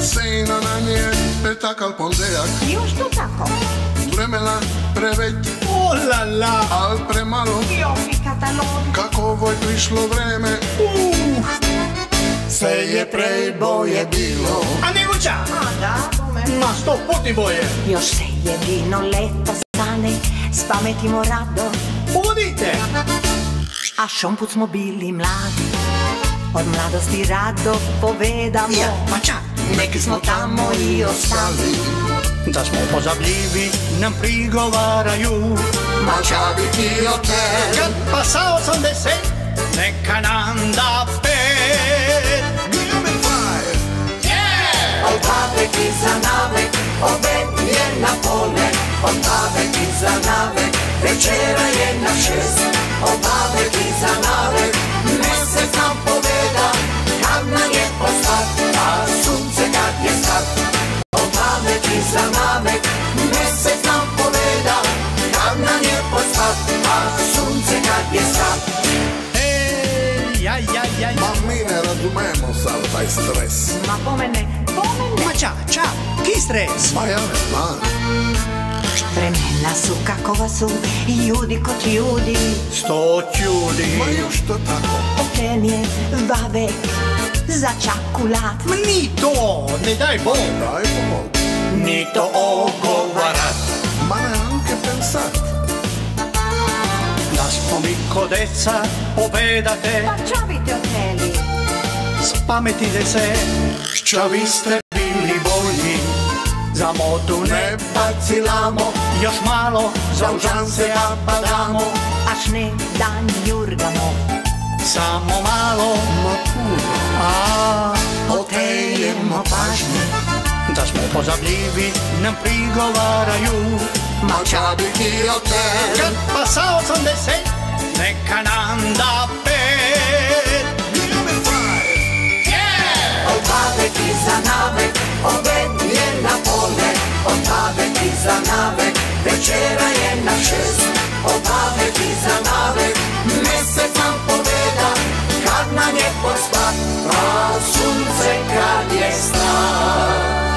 Sejna na nje pretakal pondeljak Još to tako. Vremena preveč, Oh la la! al premalo Jopi katalog. Kako ovo je prišlo vreme Sve je prej boje bilo A nego ča? A da, bome. Ma sto puti boje! Još se jedino leta stane, spametimo rado, Uvodite! a šomput smo bili mladi. Od mladosti rado povedamo, Pa ča? neki smo tamo i ostali. Da smo pozabljivi nam prigovaraju Ma ča bi ti hotel Kad pa sa 80 Neka nam da Ja, ja, ja. Ma mi ne razumemo sav taj stres Ma pomene, pomene. Ma ča, ča, ki stres? Ma ja ne znam Vremena su kakova su, i ljudi kod ljudi. Sto čudi Ma još to tako Okren je vavek za čakulat. Ma ni to, ne daj Bog Daj pomog Ni to ogovarat smo mi ko deca Pobedate, Pa čo bi te oteli? spametite se Ča vi ste bili bolji Za motu ne bacilamo Još malo za užance padamo. Až ne dan jurgamo. Samo malo A Otejemo pažnje. da smo pozabljivi nam prigovaraju. Ma ča bi ti hotel. Kad pa sa 80 Nam da pet Od navek i za navek, obed je na pole. Od navek i za navek, večera je na šest. Od navek i za navek, mesec nam poveda, kad nam je pospat, a sunce kad je stat.